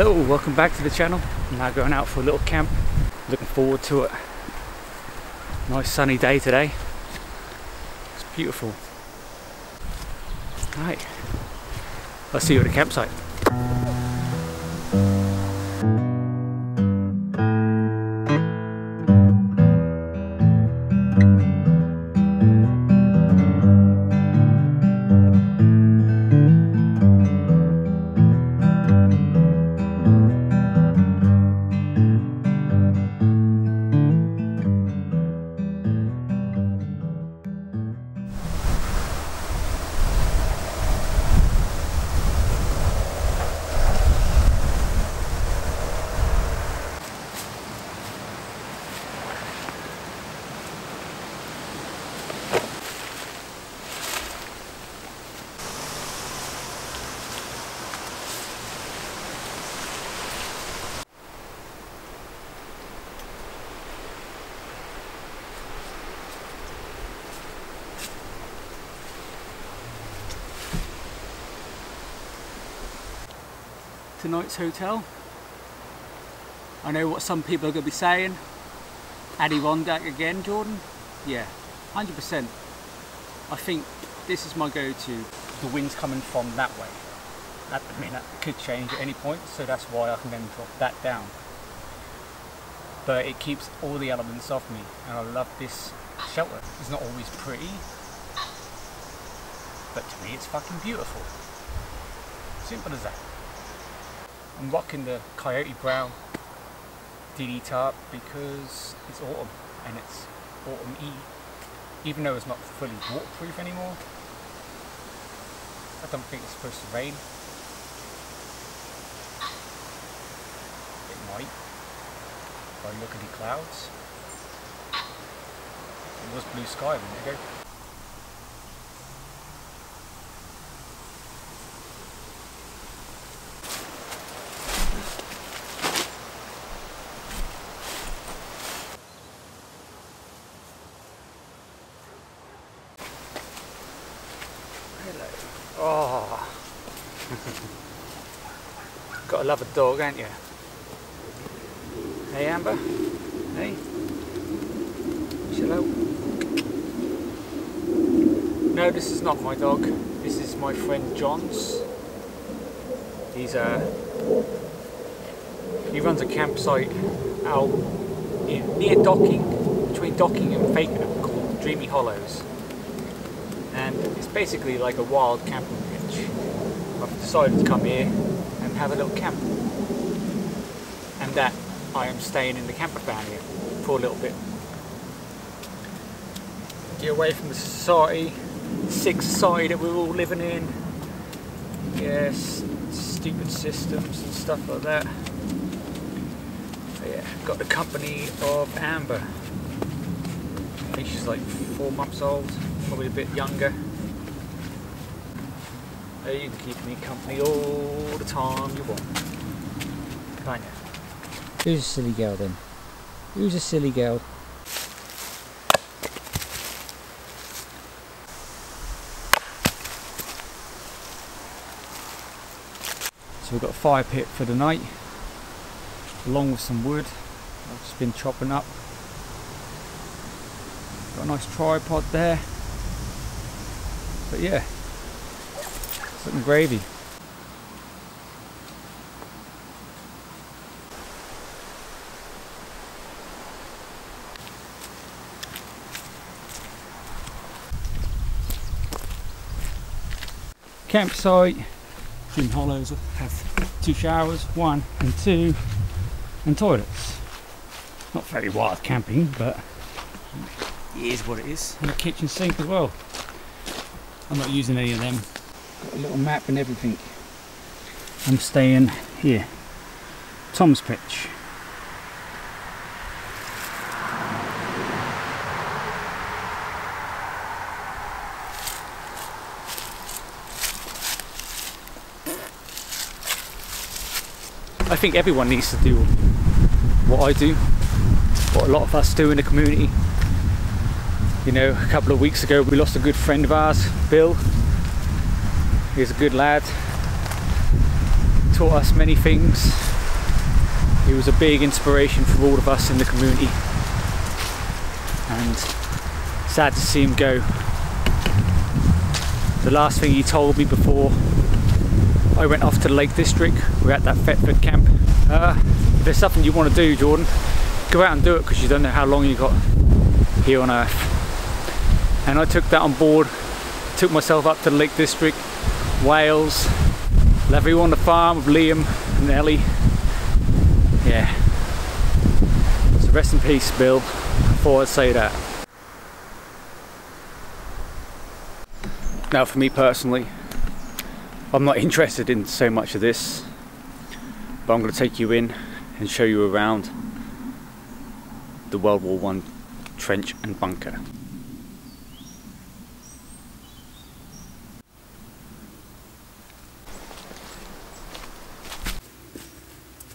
Hello, welcome back to the channel. I'm now going out for a little camp. Looking forward to it. Nice sunny day today. It's beautiful. Right. I'll see you at the campsite. Tonight's hotel. I know what some people are going to be saying. Adirondack again, Jordan? Yeah, 100%. I think this is my go-to. The wind's coming from that way. That, I mean, that could change at any point, so that's why I can then drop that down. But it keeps all the elements off me, and I love this shelter. It's not always pretty, but to me it's fucking beautiful. Simple as that. I'm rocking the Coyote Brown DD tarp because it's autumn and it's autumn E. Even though it's not fully waterproof anymore. I don't think it's supposed to rain. It might. By look at the clouds. It was blue sky a minute ago. Oh. Gotta love a dog, ain't you? Hey Amber? Hey? Hello? No, this is not my dog. This is my friend John's. He's a... Uh, he runs a campsite out in, near Docking, between Docking and Fakenham called Dreamy Hollows and it's basically like a wild camping pitch. I've decided to come here and have a little camp and that I am staying in the camper van here for a little bit. Get away from the society, sick society that we're all living in. Yes, stupid systems and stuff like that. But yeah, got the company of Amber. I think she's like four months old probably a bit younger. You can keep me company all the time you want. Can't you? Who's a silly girl then? Who's a silly girl? So we've got a fire pit for the night, along with some wood. I've just been chopping up. Got a nice tripod there. But yeah, some gravy. Campsite, Dreamy Hollows have two showers, one and two, and toilets. Not very wild camping, but it is what it is. And a kitchen sink as well. I'm not using any of them. Got a little map and everything. I'm staying here. Tom's Pitch. I think everyone needs to do what I do, what a lot of us do in the community, you know, a couple of weeks ago we lost a good friend of ours, Bill. He's a good lad. taught us many things. He was a big inspiration for all of us in the community. And sad to see him go. The last thing he told me before I went off to the Lake District, we're at that Thetford camp. Uh, if there's something you want to do, Jordan, go out and do it because you don't know how long you've got here on earth. And I took that on board, took myself up to the Lake District, Wales, left you on the farm with Liam and Ellie. Yeah. So rest in peace, Bill. I thought I'd say that. Now, for me personally, I'm not interested in so much of this, but I'm going to take you in and show you around the World War One trench and bunker.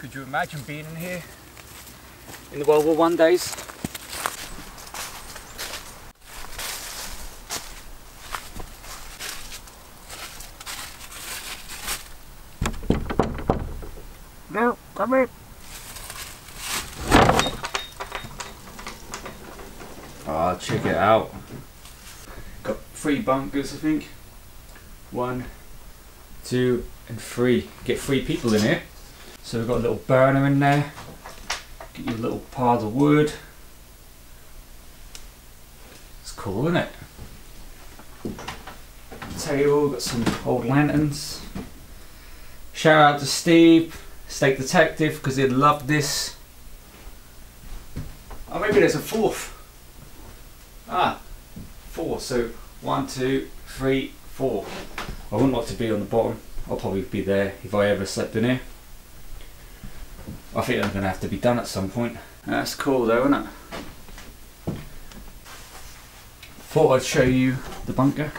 Could you imagine being in here in the World War One days? No, come in. Oh, ah, check it out. Got three bunkers, I think. One, two, and three. Get three people in here. So we've got a little burner in there. Get your little pile of wood. It's cool, isn't it? Table, got some old lanterns. Shout out to Steve, State Detective, because he'd love this. Oh, maybe there's a fourth. Ah, four. So one, two, three, four. I wouldn't like to be on the bottom. I'll probably be there if I ever slept in here. I think I'm going to have to be done at some point. That's cool though, isn't it? Thought I'd show you the bunker.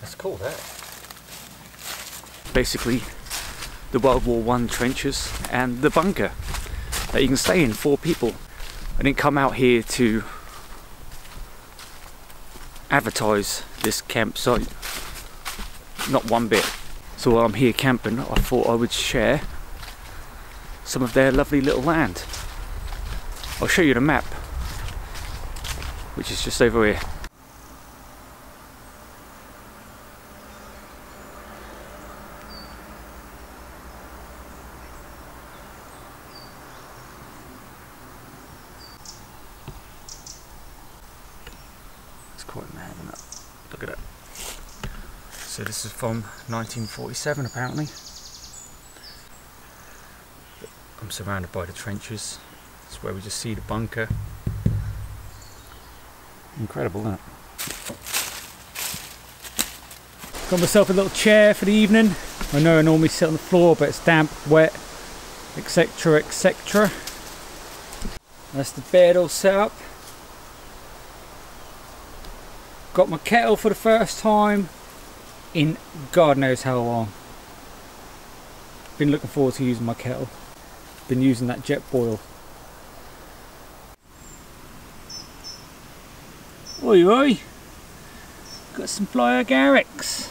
That's cool, that. Basically, the World War One trenches and the bunker that you can stay in, four people. I didn't come out here to advertise this campsite, not one bit. So while I'm here camping, I thought I would share some of their lovely little land. I'll show you the map, which is just over here. It's quite mad, isn't it? Look at it. So this is from 1947 apparently. I'm surrounded by the trenches. That's where we just see the bunker. Incredible, isn't it? Got myself a little chair for the evening. I know I normally sit on the floor, but it's damp, wet, etc, etc. That's the bed all set up. Got my kettle for the first time in God knows how long. Been looking forward to using my kettle. Been using that jet Jetboil. Oi oi! Got some Flyer Garricks.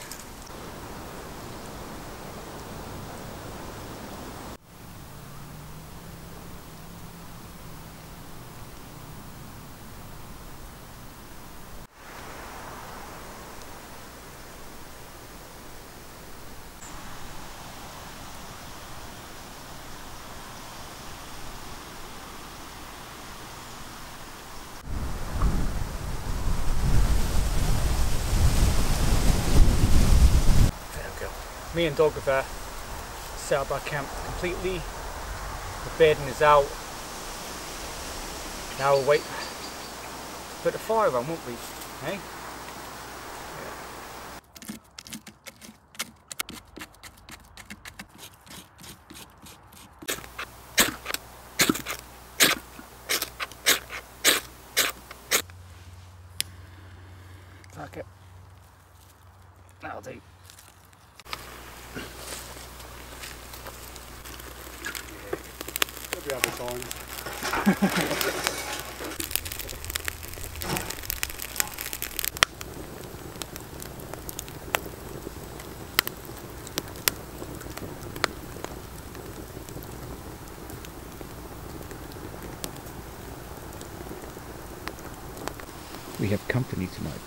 There we go. Me and dog have uh, set up our camp completely. The bedding is out. Now we'll wait to put the fire on, won't we? Hey? Okay. We have company tonight.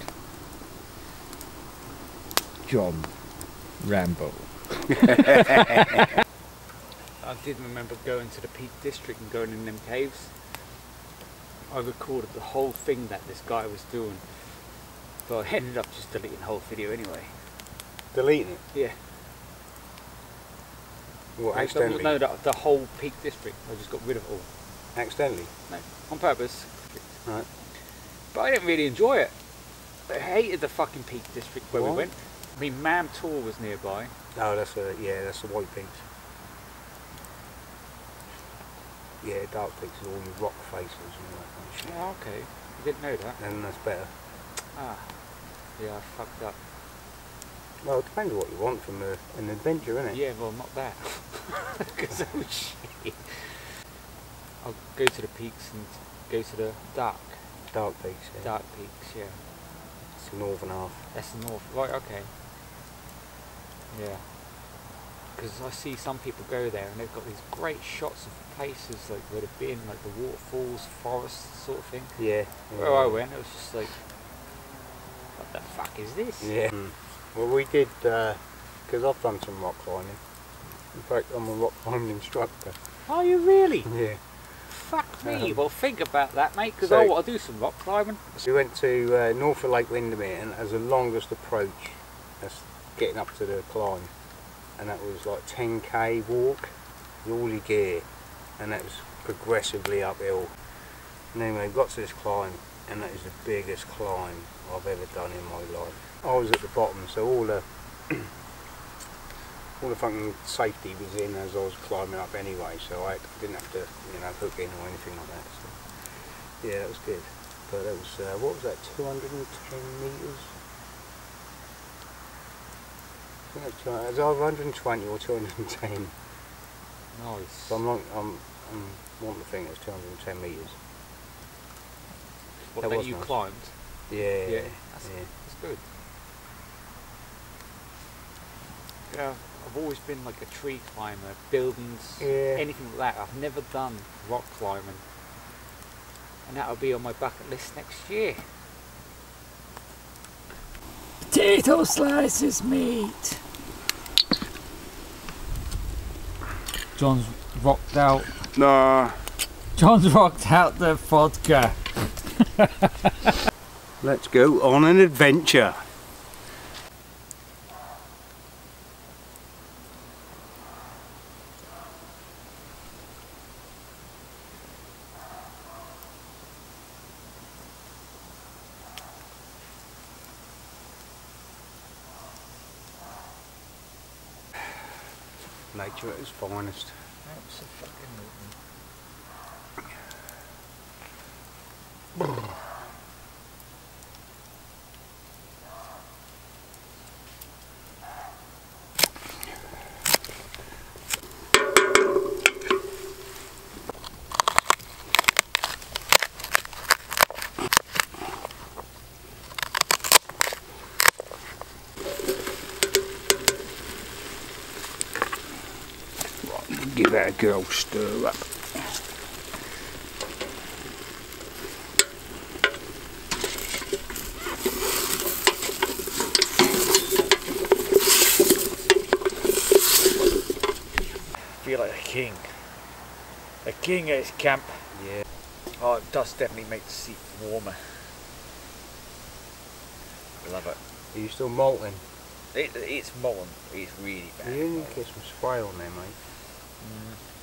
John Rambo. I did remember going to the Peak District and going in them caves. I recorded the whole thing that this guy was doing. But I ended up just deleting the whole video anyway. Deleting it. Yeah. What, No, accidentally? No, the, the whole Peak District. I just got rid of it all. Accidentally? No, on purpose. Right. But I didn't really enjoy it. I hated the fucking Peak District where Why? we went. I mean, Mam Tor was nearby. Oh, that's a, yeah, that's the White Peaks. Yeah, Dark Peaks is all your rock faces and all that kind of shit. Oh, okay. I didn't know that. And that's better. Ah. Yeah, I fucked up. Well, it depends what you want from a, an adventure, innit? Yeah, well, not that. Because that was shit. I'll go to the peaks and go to the dark, Dark Peaks, yeah. dark peaks, yeah. It's the northern half. That's the north. Right, okay. Yeah. Because I see some people go there and they've got these great shots of places like where they've been, like the waterfalls, forests, sort of thing. Yeah. yeah. Where I went, it was just like, what the fuck is this? Yeah. Mm. Well, we did, because I've done some rock climbing. In fact, I'm a rock climbing instructor. Are you really? Yeah. Fuck me. Um, well, think about that, mate, because so- I want to do some rock climbing. So we went to uh, north of Lake Windermere and as the longest approach, that's getting up to the climb. And that was like 10k walk with all your gear. And that was progressively uphill. And anyway, got to this climb and that is the biggest climb I've ever done in my life. I was at the bottom, so all the all the fucking safety was in as I was climbing up anyway, so I didn't have to, you know, hook in or anything like that. So yeah, that was good. But that was, uh, what was that, 210 metres? I think that's 200 it was either 120 or 210. Nice. So I'm, not, I'm, I'm wanting to think it was 210 metres. what, that that was you nice. climbed? Yeah, Yeah, yeah. that's, that's good. Yeah, I've always been like a tree climber, buildings, Yeah. anything like that. I've never done rock climbing. And that'll be on my bucket list next year. Potato slices, mate. John's rocked out. Nah. John's rocked out the vodka. Let's go on an adventure. Nature at its finest. a good old stir up. Feel like a king. A king at his camp. Yeah. Oh, it does definitely make the seat warmer. I love it. Are you still molting? it it's molten. It's really bad. You need to get some on there, mate. Morning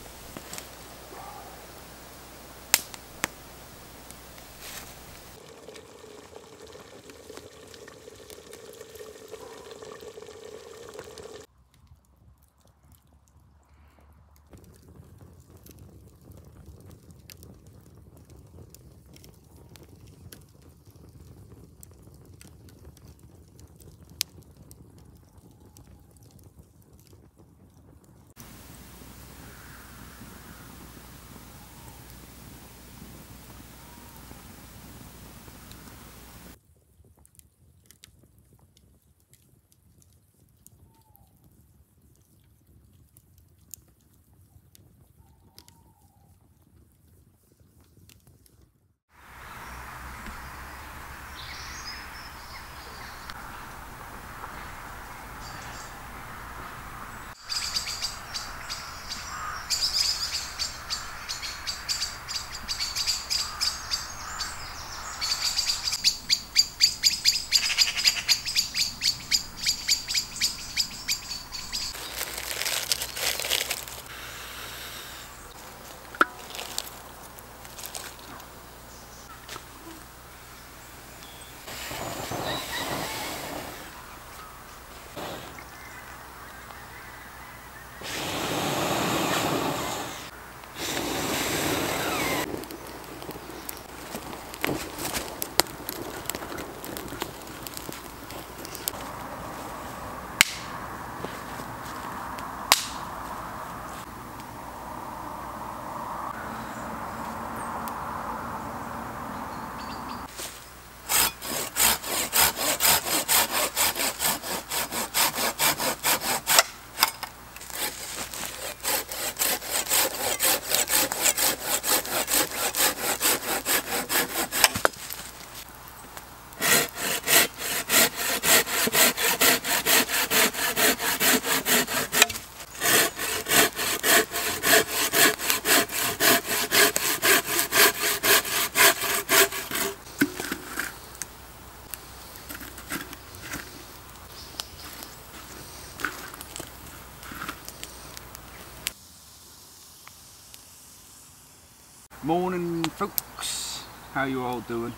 how you all doing?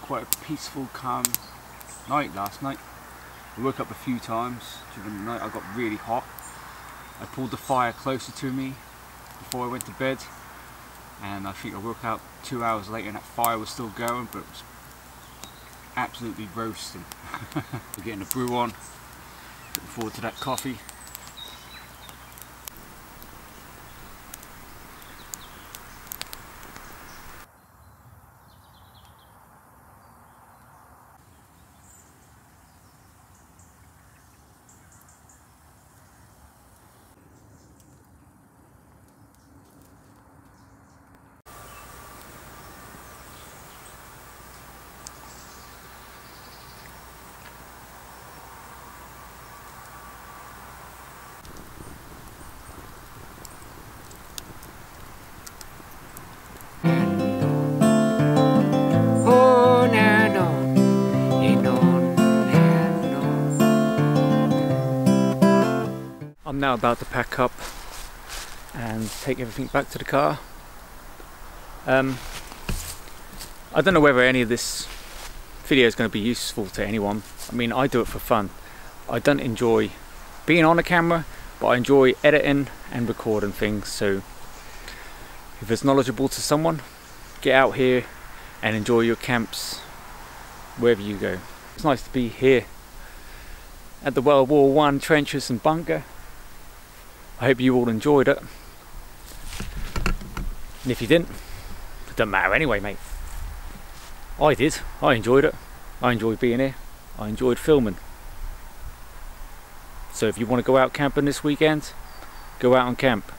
Quite a peaceful, calm night last night. I woke up a few times during the night, I got really hot. I pulled the fire closer to me before I went to bed and I think I woke up two hours later and that fire was still going but it was absolutely roasting. We're getting a brew on, looking forward to that coffee. Now about to pack up and take everything back to the car. Um, I don't know whether any of this video is going to be useful to anyone. I mean, I do it for fun. I don't enjoy being on a camera, but I enjoy editing and recording things. So, if it's knowledgeable to someone, get out here and enjoy your camps wherever you go. It's nice to be here at the World War One trenches and bunker. I hope you all enjoyed it. And if you didn't, it doesn't matter anyway, mate. I did. I enjoyed it. I enjoyed being here. I enjoyed filming. So if you want to go out camping this weekend, go out and camp.